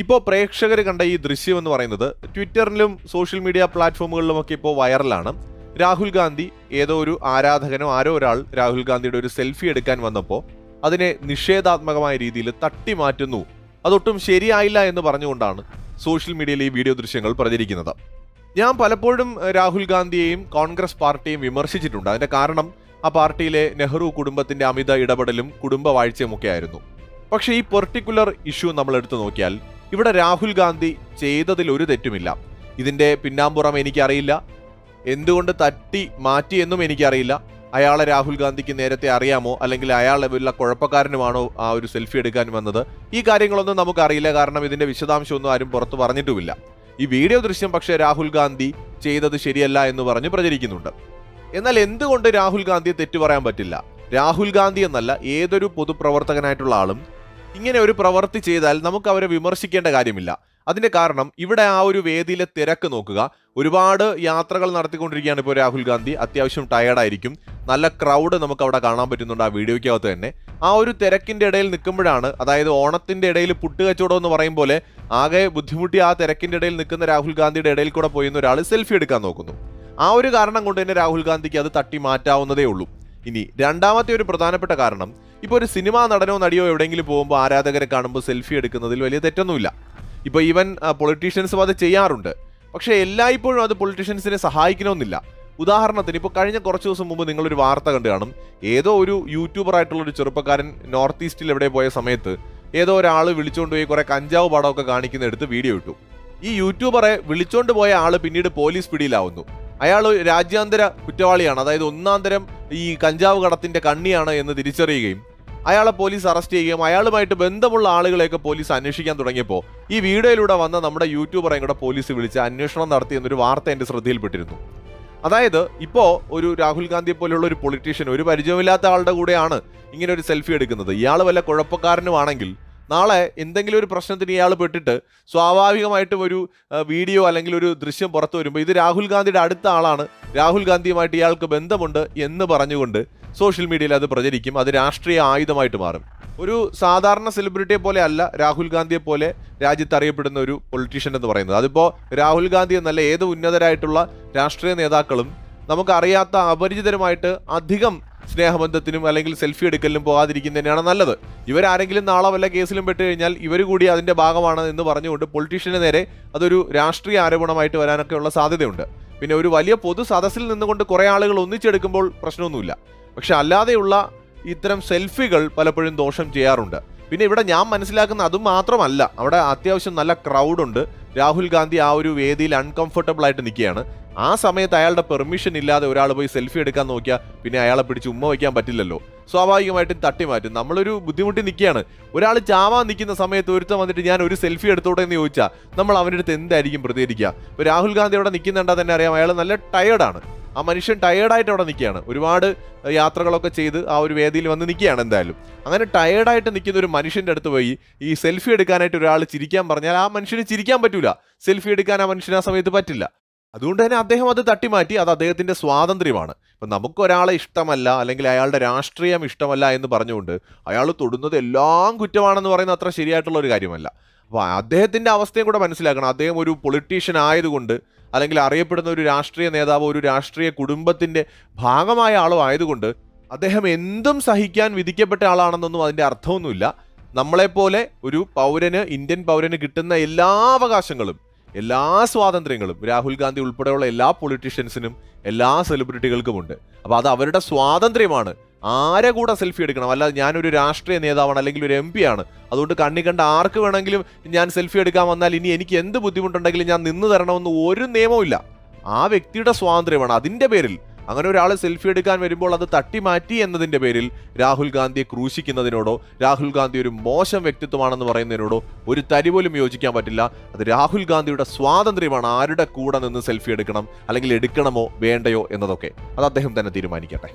ഇപ്പോൾ പ്രേക്ഷകർ കണ്ട ഈ ദൃശ്യം എന്ന് പറയുന്നത് ട്വിറ്ററിലും സോഷ്യൽ മീഡിയ പ്ലാറ്റ്ഫോമുകളിലുമൊക്കെ ഇപ്പോൾ വൈറലാണ്. രാഹുൽ ഗാന്ധി ഏതോ ഒരു ആരാധകനോ ആരോ ഒരാൾ രാഹുൽ ഗാന്ധിയുടെ ഒരു സെൽഫി എടുക്കാൻ വന്നപ്പോൾ അതിനെ നിഷേധാത്മകമായ രീതിയിൽ തട്ടി മാറ്റുന്നു. അതൊട്ടും ശരിയായില്ല എന്ന് പറഞ്ഞുകൊണ്ടാണ് സോഷ്യൽ മീഡിയയിൽ ഈ വീഡിയോ ദൃശ്യങ്ങൾ പ്രചരിക്കുന്നത്. ഞാൻ പലപ്പോഴും രാഹുൽ ഗാന്ധിയെയും കോൺഗ്രസ് പാർട്ടിയെയും വിമർശിച്ചിട്ടുണ്ട്. അതിന്റെ കാരണം ആ പാർട്ടിയിലെ നെഹ്റു കുടുംബത്തിന്റെ അമിത ഇടപെടലും കുടുംബ വാഴ്ചയുമൊക്കെ ആയിരുന്നു. പക്ഷേ ഈ പെർട്ടിക്കുലർ ഇഷ്യൂ നമ്മൾ എടുത്തു നോക്കിയാൽ ഇവിടെ രാഹുൽ ഗാന്ധി ചെയ്തതിൽ ഒരു തെറ്റുമില്ല. ഇതിന്റെ പിന്നാമ്പുറം എനിക്കറിയില്ല. എന്തുകൊണ്ട് തട്ടി മാറ്റി എന്നും എനിക്കറിയില്ല. അയാളെ രാഹുൽ ഗാന്ധിക്ക് നേരത്തെ അറിയാമോ? അല്ലെങ്കിൽ അയാളെ വല്ല കുഴപ്പക്കാരനുമാണോ ആ ഒരു സെൽഫി എടുക്കാൻ വന്നത്? ഈ കാര്യങ്ങളൊന്നും നമുക്കറിയില്ല. കാരണം ഇതിന്റെ വിശദാംശമൊന്നും ആരും പുറത്തു പറഞ്ഞിട്ടുമില്ല. ഈ വീഡിയോ ദൃശ്യം പക്ഷേ രാഹുൽ ഗാന്ധി ചെയ്തത് ശരിയല്ല എന്ന് പറഞ്ഞ് പ്രചരിക്കുന്നുണ്ട്. എന്നാൽ എന്തുകൊണ്ട് രാഹുൽ ഗാന്ധിയെ തെറ്റു പറയാൻ പറ്റില്ല? രാഹുൽ ഗാന്ധി എന്നല്ല ഏതൊരു പൊതുപ്രവർത്തകനായിട്ടുള്ള ആളും ഇങ്ങനെ ഒരു പ്രവൃത്തി ചെയ്താൽ നമുക്ക് അവരെ വിമർശിക്കേണ്ട കാര്യമില്ല. അതിന്റെ കാരണം ഇവിടെ ആ ഒരു വേദിയിലെ തിരക്ക് നോക്കുക. ഒരുപാട് യാത്രകൾ നടത്തിക്കൊണ്ടിരിക്കുകയാണ് ഇപ്പോൾ രാഹുൽ ഗാന്ധി. അത്യാവശ്യം ടയേർഡായിരിക്കും നല്ല ക്രൗഡ് നമുക്ക് അവിടെ കാണാൻ പറ്റുന്നുണ്ട് ആ വീഡിയോയ്ക്കകത്ത് തന്നെ. ആ ഒരു തിരക്കിന്റെ ഇടയിൽ നിൽക്കുമ്പോഴാണ് അതായത് ഓണത്തിന്റെ ഇടയിൽ പുട്ട് കച്ചവടം എന്ന് പറയും പോലെ ആകെ ബുദ്ധിമുട്ടി ആ തിരക്കിന്റെ ഇടയിൽ നിൽക്കുന്ന രാഹുൽ ഗാന്ധിയുടെ ഇടയിൽ കൂടെ പോയിന്ന് ഒരാൾ സെൽഫി എടുക്കാൻ നോക്കുന്നു. ആ ഒരു കാരണം കൊണ്ട് തന്നെ രാഹുൽ ഗാന്ധിക്ക് അത് തട്ടി മാറ്റാവുന്നതേ ഉള്ളൂ. ഇനി രണ്ടാമത്തെ ഒരു പ്രധാനപ്പെട്ട കാരണം ഇപ്പോൾ ഒരു സിനിമാ നടനോ നടിയോ എവിടെയെങ്കിലും പോകുമ്പോൾ ആരാധകരെ കാണുമ്പോൾ സെൽഫി എടുക്കുന്നതിൽ വലിയ തെറ്റൊന്നുമില്ല. ഇപ്പോൾ ഈവൻ പൊളിറ്റീഷ്യൻസും അത് ചെയ്യാറുണ്ട്. പക്ഷേ എല്ലായ്പ്പോഴും അത് പൊളിറ്റീഷ്യൻസിനെ സഹായിക്കണമെന്നില്ല. ഉദാഹരണത്തിന് ഇപ്പോൾ കഴിഞ്ഞ കുറച്ച് ദിവസം മുമ്പ് നിങ്ങളൊരു വാർത്ത കണ്ടു കാണും. ഏതോ ഒരു യൂട്യൂബർ ആയിട്ടുള്ള ഒരു ചെറുപ്പക്കാരൻ നോർത്ത് ഈസ്റ്റിൽ എവിടെ പോയ സമയത്ത് ഏതോ ഒരാൾ വിളിച്ചുകൊണ്ട് പോയി കുറേ കഞ്ചാവ് പടമൊക്കെ കാണിക്കുന്ന എടുത്ത് വീഡിയോ ഇട്ടു. ഈ യൂട്യൂബറെ വിളിച്ചുകൊണ്ട് പോയ ആൾ പിന്നീട് പോലീസ് പിടിയിലാവുന്നു. അയാൾ രാജ്യാന്തര കുറ്റവാളിയാണ്. അതായത് ഒന്നാം തരം ഈ കഞ്ചാവ് കടത്തിന്റെ കണ്ണിയാണ് എന്ന് തിരിച്ചറിയുകയും അയാളെ പോലീസ് അറസ്റ്റ് ചെയ്യുകയും അയാളുമായിട്ട് ബന്ധമുള്ള ആളുകളെയൊക്കെ പോലീസ് അന്വേഷിക്കാൻ തുടങ്ങിയപ്പോൾ ഈ വീഡിയോയിലൂടെ വന്ന നമ്മുടെ യൂട്യൂബറെയും കൂടെ പോലീസ് വിളിച്ച് അന്വേഷണം നടത്തി എന്നൊരു വാർത്ത എന്റെ ശ്രദ്ധയിൽപ്പെട്ടിരുന്നു. അതായത് ഇപ്പോൾ ഒരു രാഹുൽ ഗാന്ധിയെ പോലെയുള്ള ഒരു പൊളിറ്റീഷ്യൻ ഒരു പരിചയമില്ലാത്ത ആളുടെ കൂടെയാണ് ഇങ്ങനെ ഒരു സെൽഫി എടുക്കുന്നത്. ഇയാൾ വല്ല കുഴപ്പക്കാരനുമാണെങ്കിൽ നാളെ എന്തെങ്കിലും ഒരു പ്രശ്നത്തിന് ഇയാൾ പെട്ടിട്ട് സ്വാഭാവികമായിട്ടും ഒരു വീഡിയോ അല്ലെങ്കിൽ ഒരു ദൃശ്യം പുറത്തു വരുമ്പോൾ ഇത് രാഹുൽ ഗാന്ധിയുടെ അടുത്ത ആളാണ്. രാഹുൽ ഗാന്ധിയുമായിട്ട് ഇയാൾക്ക് ബന്ധമുണ്ട് എന്ന് പറഞ്ഞുകൊണ്ട് സോഷ്യൽ മീഡിയയിൽ അത് പ്രചരിക്കും. അത് രാഷ്ട്രീയ ആയുധമായിട്ട് മാറും. ഒരു സാധാരണ സെലിബ്രിറ്റിയെ പോലെ അല്ല രാഹുൽ ഗാന്ധിയെ പോലെ രാജ്യത്ത് അറിയപ്പെടുന്ന ഒരു പൊളിറ്റീഷ്യൻ എന്ന് പറയുന്നത്. അതിപ്പോൾ രാഹുൽ ഗാന്ധി എന്നല്ല ഏത് ഉന്നതരായിട്ടുള്ള രാഷ്ട്രീയ നേതാക്കളും നമുക്കറിയാത്ത അപരിചിതരുമായിട്ട് അധികം സ്നേഹബന്ധത്തിനും അല്ലെങ്കിൽ സെൽഫി എടുക്കലിനും പോകാതിരിക്കുന്നത് തന്നെയാണ് നല്ലത്. ഇവരാരെങ്കിലും നാളെ വല്ല കേസിലും പെട്ട് കഴിഞ്ഞാൽ ഇവർ കൂടി അതിന്റെ ഭാഗമാണ് എന്ന് പറഞ്ഞുകൊണ്ട് പൊളിറ്റീഷ്യന് നേരെ അതൊരു രാഷ്ട്രീയ ആരോപണമായിട്ട് വരാനൊക്കെയുള്ള സാധ്യതയുണ്ട്. പിന്നെ ഒരു വലിയ പൊതു സദസ്സിൽ നിന്നുകൊണ്ട് കുറേ ആളുകൾ ഒന്നിച്ചെടുക്കുമ്പോൾ പ്രശ്നമൊന്നുമില്ല. പക്ഷെ അല്ലാതെയുള്ള ഇത്തരം സെൽഫികൾ പലപ്പോഴും ദോഷം ചെയ്യാറുണ്ട്. പിന്നെ ഇവിടെ ഞാൻ മനസ്സിലാക്കുന്ന അതും മാത്രമല്ല അവിടെ അത്യാവശ്യം നല്ല ക്രൗഡുണ്ട് രാഹുൽ ഗാന്ധി ആ ഒരു വേദിയിൽ അൺകംഫർട്ടബിൾ ആയിട്ട് നിൽക്കുകയാണ്. ആ സമയത്ത് അയാളുടെ പെർമിഷൻ ഇല്ലാതെ ഒരാൾ പോയി സെൽഫി എടുക്കാൻ നോക്കിയാൽ പിന്നെ അയാളെ പിടിച്ച് ഉമ്മ വയ്ക്കാൻ പറ്റില്ലല്ലോ. സ്വാഭാവികമായിട്ടും തട്ടി മാറ്റും നമ്മളൊരു ബുദ്ധിമുട്ടി നിൽക്കുകയാണ്. ഒരാൾ ചാവാൻ നിൽക്കുന്ന സമയത്ത് ഒരുത്തം വന്നിട്ട് ഞാൻ ഒരു സെൽഫി എടുത്തോട്ടെ എന്ന് ചോദിച്ചാൽ നമ്മൾ അവന്റെ അടുത്ത് എന്തായിരിക്കും പ്രതികരിക്കുക? ഇപ്പോൾ രാഹുൽ ഗാന്ധി അവിടെ നിൽക്കുന്നുണ്ടാ തന്നെ അറിയാം. അയാൾ നല്ല ടയേർഡാണ് ആ മനുഷ്യൻ ടയേർഡായിട്ട് അവിടെ നിൽക്കുകയാണ്. ഒരുപാട് യാത്രകളൊക്കെ ചെയ്ത് ആ ഒരു വേദിയിൽ വന്ന് നിൽക്കുകയാണ് എന്തായാലും. അങ്ങനെ ടയേർഡായിട്ട് നിൽക്കുന്ന ഒരു മനുഷ്യന്റെ അടുത്ത് പോയി ഈ സെൽഫി എടുക്കാനായിട്ട് ഒരാൾ ചിരിക്കാൻ പറഞ്ഞാൽ ആ മനുഷ്യന് ചിരിക്കാൻ പറ്റില്ല സെൽഫി എടുക്കാൻ ആ മനുഷ്യന് ആ സമയത്ത് പറ്റില്ല. അതുകൊണ്ട് തന്നെ അദ്ദേഹം അത് തട്ടിമാറ്റി അത് അദ്ദേഹത്തിന്റെ സ്വാതന്ത്ര്യമാണ്. ഇപ്പം നമുക്കൊരാളെ ഇഷ്ടമല്ല അല്ലെങ്കിൽ അയാളുടെ രാഷ്ട്രീയം ഇഷ്ടമല്ല എന്ന് പറഞ്ഞുകൊണ്ട് അയാൾ തൊടുന്നത് എല്ലാം കുറ്റമാണെന്ന് പറയുന്നത് അത്ര ശരിയായിട്ടുള്ള ഒരു കാര്യമല്ല. അപ്പോൾ അദ്ദേഹത്തിന്റെ അവസ്ഥയും കൂടെ മനസ്സിലാക്കണം. അദ്ദേഹം ഒരു പൊളിറ്റീഷ്യൻ ആയതുകൊണ്ട് അല്ലെങ്കിൽ അറിയപ്പെടുന്ന ഒരു രാഷ്ട്രീയ നേതാവ് ഒരു രാഷ്ട്രീയ കുടുംബത്തിന്റെ ഭാഗമായ ആളോ ആയതുകൊണ്ട് അദ്ദേഹം എന്തും സഹിക്കാൻ വിധിക്കപ്പെട്ട ആളാണെന്നൊന്നും അതിന്റെ അർത്ഥമൊന്നുമില്ല. നമ്മളെപ്പോലെ ഒരു പൗരന് ഇന്ത്യൻ പൗരന് കിട്ടുന്ന എല്ലാ അവകാശങ്ങളും എല്ലാ സ്വാതന്ത്ര്യങ്ങളും രാഹുൽ ഗാന്ധി ഉൾപ്പെടെയുള്ള എല്ലാ പൊളിറ്റീഷ്യൻസിനും എല്ലാ സെലിബ്രിറ്റികൾക്കുമുണ്ട് അപ്പോൾ അത് അവരുടെ സ്വാതന്ത്ര്യമാണ്. ആരെ കൂടെ സെൽഫി എടുക്കണം? അല്ലാതെ ഞാനൊരു രാഷ്ട്രീയ നേതാവാണ് അല്ലെങ്കിൽ ഒരു എം പി ആണ്. അതുകൊണ്ട് കണ്ണി കണ്ട ആർക്ക് വേണമെങ്കിലും ഞാൻ സെൽഫി എടുക്കാൻ വന്നാൽ ഇനി എനിക്ക് എന്ത് ബുദ്ധിമുട്ടുണ്ടെങ്കിലും ഞാൻ നിന്ന് തരണമെന്ന് ഒരു നിയമവും ഇല്ല. ആ വ്യക്തിയുടെ സ്വാതന്ത്ര്യമാണ് അതിന്റെ പേരിൽ. അങ്ങനെ ഒരാൾ സെൽഫി എടുക്കാൻ വരുമ്പോൾ അത് തട്ടിമാറ്റി എന്നതിന്റെ പേരിൽ രാഹുൽ ഗാന്ധിയെ ക്രൂശിക്കുന്നതിനോടോ രാഹുൽ ഗാന്ധി ഒരു മോശം വ്യക്തിത്വമാണെന്ന് പറയുന്നതിനോടോ ഒരു തരി പോലും യോജിക്കാൻ പറ്റില്ല. അത് രാഹുൽ ഗാന്ധിയുടെ സ്വാതന്ത്ര്യമാണ് ആരുടെ കൂടെ നിന്ന് സെൽഫി എടുക്കണം അല്ലെങ്കിൽ എടുക്കണമോ വേണ്ടയോ എന്നതൊക്കെ. അത് അദ്ദേഹം തന്നെ തീരുമാനിക്കട്ടെ.